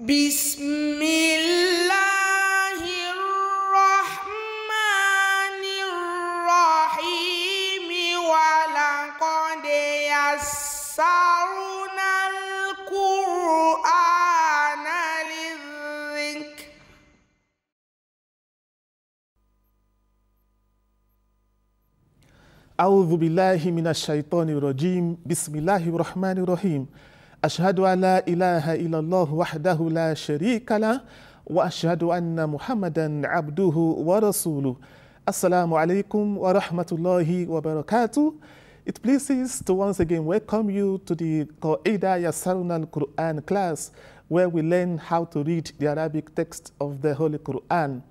بسم الله الرحمن الرحيم ولقد يسرنا القرآن للذكر أعوذ بالله من الشيطان الرجيم بسم الله الرحمن الرحيم أشهد أن لا إله إلا الله وحده لا شريك له وأشهد أن محمدا عبده ورسوله Assalamu alaikum wa rahmatullahi wa barakatuh. It pleases to once again welcome you to the Qaeda Yassarnal Quran class where we learn how to read the Arabic text of the Holy Quran.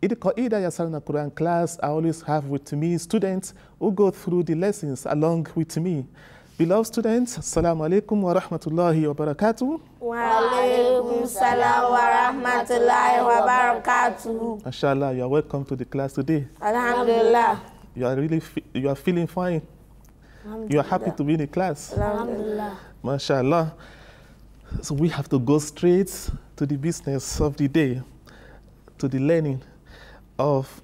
In the Qaeda Yassarnal Quran class, I always have with me students who go through the lessons along with me. Beloved students, Assalamu alaikum wa rahmatullahi wa barakatuh. Walaikum salam wa rahmatullahi wa barakatuh. Mashallah, you are welcome to the class today. Alhamdulillah. You are really, you are feeling fine. You are happy to be in the class. Alhamdulillah. MashaAllah. So we have to go straight to the business of the day, to the learning of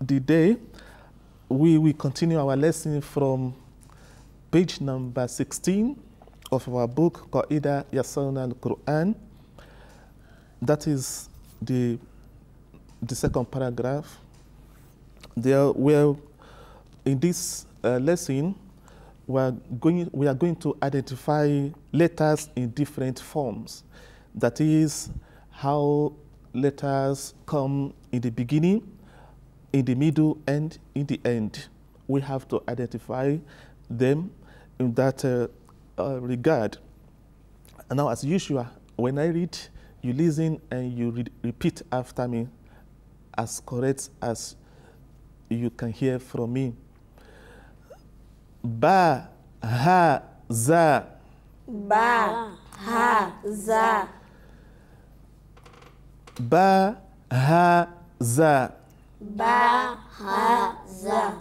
the day. We will continue our lesson from page number 16 of our book, Qaida Yassarnal Quran. That is the, the second paragraph. There, where in this uh, lesson, we are, going, we are going to identify letters in different forms. That is, how letters come in the beginning, in the middle, and in the end. We have to identify them in that uh, uh, regard. And now, as usual, when I read, you listen and you re- repeat after me as correct as you can hear from me. Ba, ha, za, Ba, ha, za. ba, ha, za, Ba, ha, za.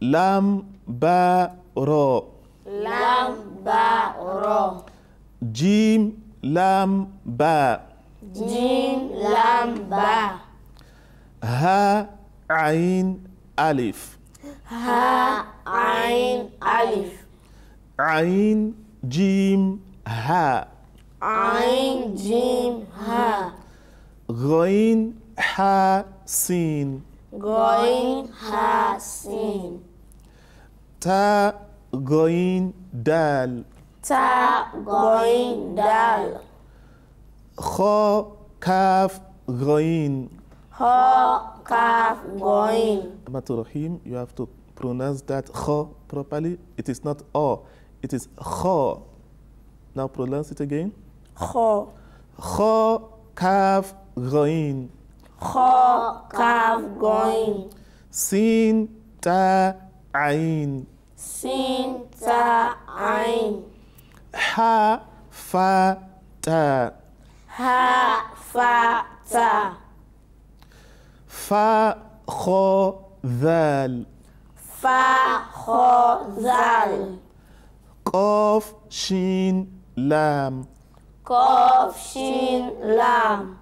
lam, ba, ro, Lam, ba, ro. jim, lam, ba, Jim, lam, ba. ha, ain, alif, Ha, ain, alif. ain, jim, ha, Ain, jim, ha. ghain, ha, sin, Goin, ha, sin. ta, ghain, dal, Ta, goin, dal. kha, kaf, ghain. Ho, kaf, goin. Rahim, you have to pronounce that kha properly. It is not o, it is kha. Now pronounce it again. Ho. Kha, kaf, ghain. Ho, kaf, goin. Sin, ta, ain. Sin, ta, ain. Ha, fa, ta. Ha, fa, ta. Fa, kha, dhal. Fa, ho, zal. Qaf, shin, lam. Kof, shin, lam.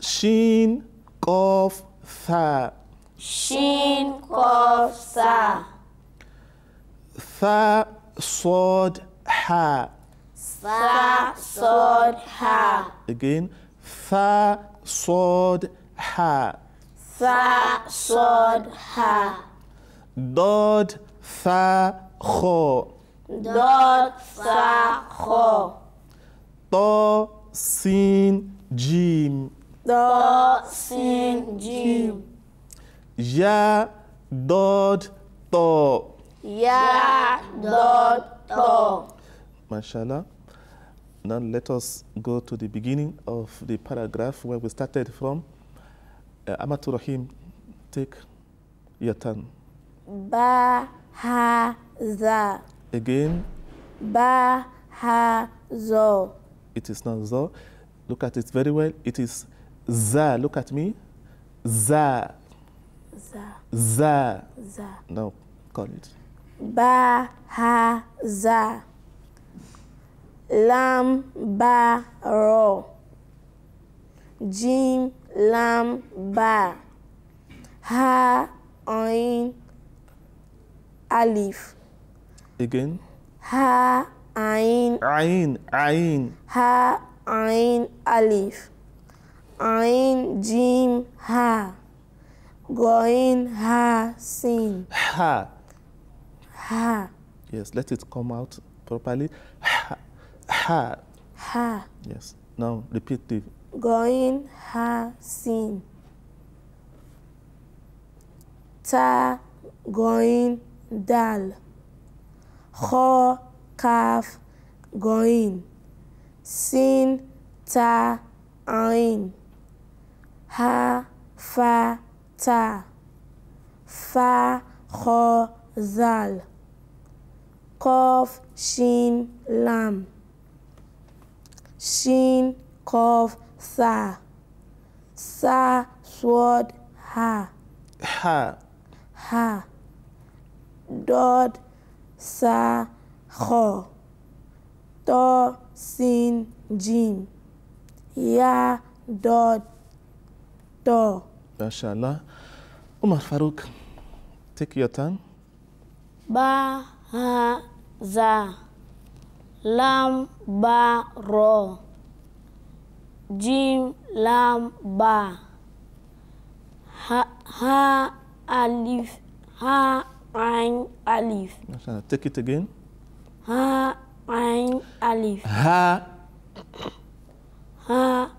Shin, qaf, tha. Shin, kof, sa. Tha, sod, ha. Sa, sod, ha. Again, tha, sod, ha. Sa, sod, ha. Dod, tha, kho. Dot, sa, ho. To, sin, jim. Do, sin, jim. Ya, dod, to. Ya, dot, to. Mashallah. Now let us go to the beginning of the paragraph where we started from. Uh, Amatul Rahim, take your turn. Ba, ha, za. Again, Ba, ha, zo. it is not zo. Look at it very well. It is za. Look at me. Za. Za, Za. za. Now call it. Ba, ha, za. lam ba ro jim lam ba ha ain alif Again. ha ain Ain, ain. ha ain alif ain jim ha goin ha sin Ha. ha Yes, let it come out properly. Ha. Ha. ha Yes. Now repeat the goin ha sin ta goin dal kho kaf goin sin ta ain ha fa ta fa. Kho zal. Kof. Shin. Lam. Shin. Kof. Sa. Sa. Sword. Ha. Ha. ha. Dod. Sa. Kho to. Sin. Jim ya. Dod. To Mashallah. Umar Farouk, take your turn. ba ha za lam ba ro jim lam ba ha, ha alif ha ain alif Mashallah. Take it again. ha ain alif Ha. ha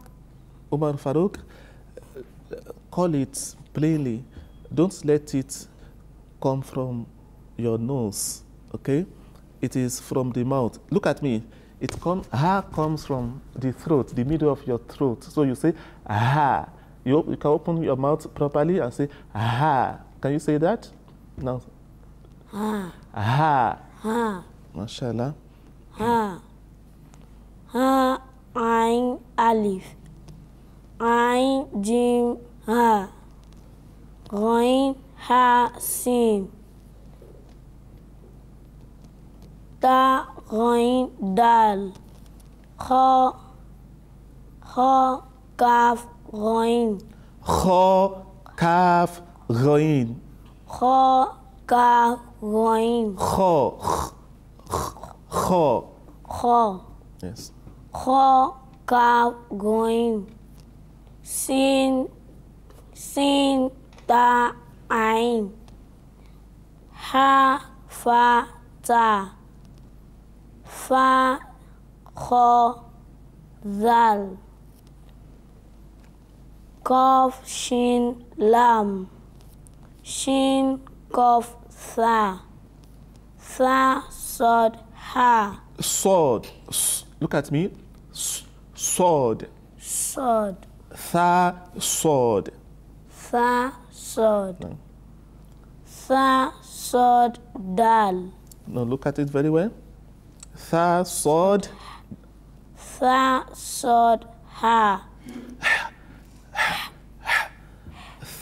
Umar Farouk, call it plainly. Don't let it come from your nose, okay? It is from the mouth. Look at me. It come, ha comes from the throat, the middle of your throat. So you say ha. You, you can open your mouth properly and say ha. Can you say that? No. ha Ha. ha Mashallah. ha ha ain alif ain jim ha ghain ha sin ta ghain dal kha kha kaf ghain Kho, kaf, ghain. kha kaf ghain Kho, kho. kha Yes. kho kaf ghain sin sin ta ain ha fa ta fa kho zal kaf shin lam shin kaf tha tha sod ha sword. S- look at me. S- sword. sod Tha sword. Tha sod No. tha sod dal No, look at it very well. Tha sword. tha sod ha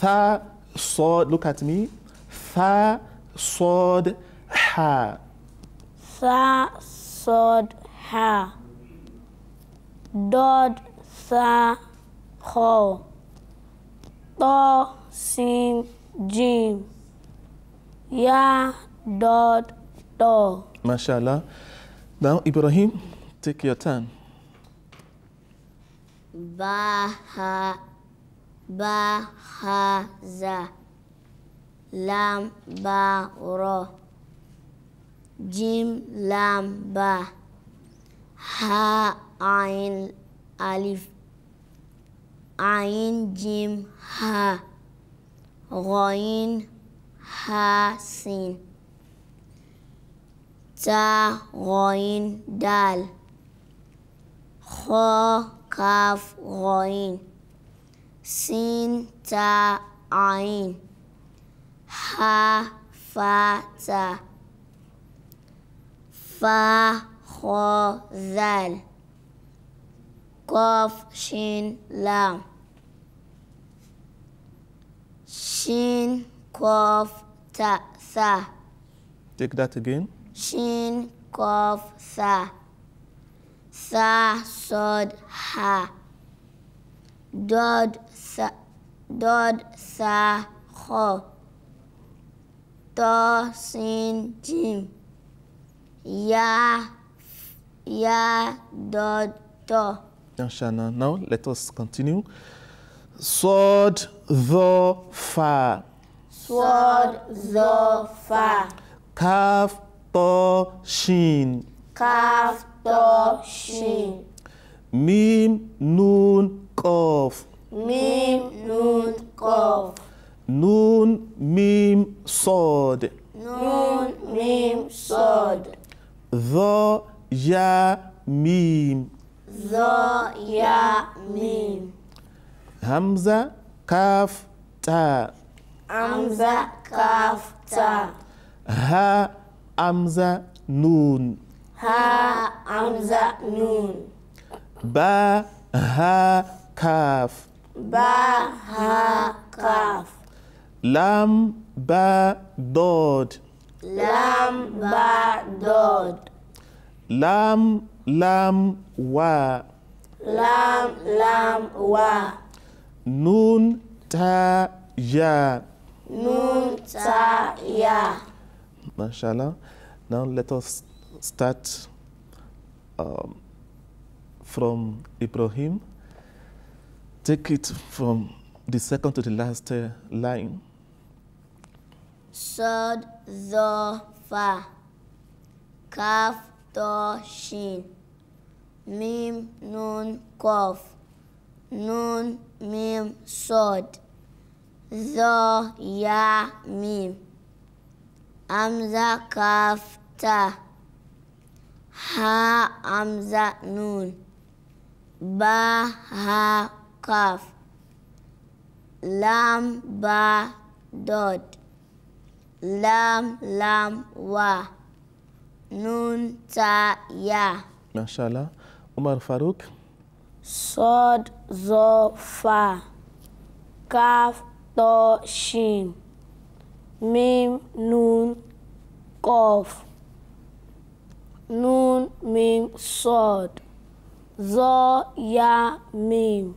Tha sword. Look at me. Tha sword. Ha. tha sod ha dod tha kho to sin jim ya dod to Mashallah. Now, Ibrahim, take your turn. ba ha ba ha za lam ba ro jim lam ba ha ain alif عین جیم ها غاین ها سین. تا غاین دل خا کاف غاین. سین تا عین ها فا تا فا خو زل Kof Shin, Lam. Shin, Kof Ta, Sa. Take that again. Shin, Kof Sa. Sa, Sod, Ha. Dod, Sa, Dod, Sa, Kho. Ta Sin, Jim. Ya, Ya, Dod, To. Inshallah. Now let us continue. Sword the fa. Sword the fa. Kaf to shin. Kaf to shin. Mim nun kof. Mim nun kof. Nun mim sword. Nun mim sword. The ya mim. The ya mim. Hamza kaf ta. Amza kaf ta. Ha amza nun. Ha amza nun. Ba ha kaf. Ba ha kaf. Lam ba dod. Lam ba dod. Lam lam wa. Lam lam wa. Nun ta ya. Nun ta ya. MashaAllah. Now let us start um, from Ibrahim. Take it from the second to the last uh, line. Sod Tho Fa Kaf To Shin Mim Nun Kof Nun Mim Sod Tho Ya Mim Amza Kaf Ta Ha Amza Nun Ba Ha Kaf Lam Ba Dot Lam Lam Wa Nun Ta Ya MashaAllah. Omar Farouk. Sod zo fa. Kaf, to, shin. Mim, nun, kof. Nun, mim, sod. Zo, ya, mim.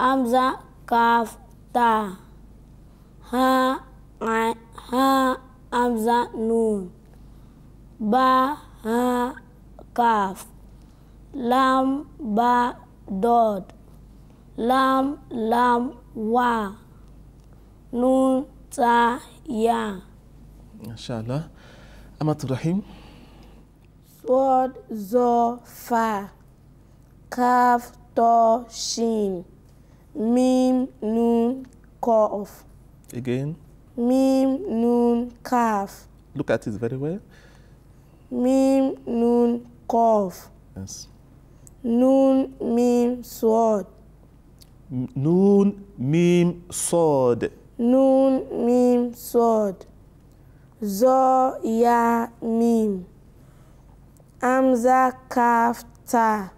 Amza kaf, ta. Ha ha amza nun. Ba, ha kaf. Lam ba dod. Lam lam wa. Nun ta ya. Inshallah. Amatul Rahim. Sword zo fa. Kaf to shin. Mim nun kof. Again. Mim nun kaf. Look at it very well. Mim nun kof. Yes. Nun mim sword. M- Nun mim sword. Nun mim sword. Zo ya mim. Amza kaf ta.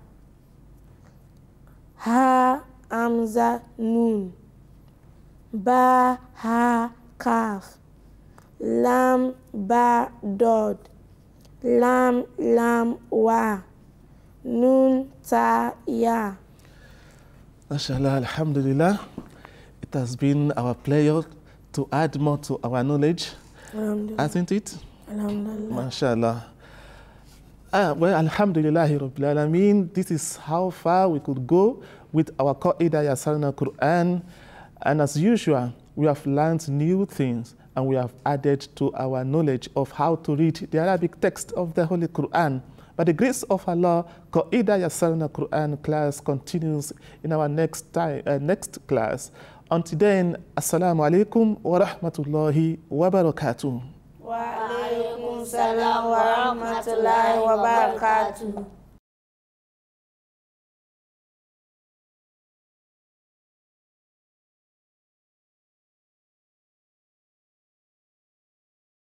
Ha amza nun. Ba ha kaf. Lam ba dod. Lam lam wa. Nun ta ya. MashaAllah. Alhamdulillah. It has been our pleasure to add more to our knowledge, Alhamdulillah. hasn't it? Alhamdulillah. MashaAllah. Ah, well, Alhamdulillah, Rabbil Alameen. This is how far we could go with our Qaida Yasarna Quran. And as usual, we have learned new things and we have added to our knowledge of how to read the Arabic text of the Holy Quran. By the grace of Allah, Qaida Yasarna Quran class continues in our next time, uh, next class. Until then, Assalamu alaikum wa rahmatullahi wa barakatuh. Wa alaikum salam wa rahmatullahi wa barakatuh.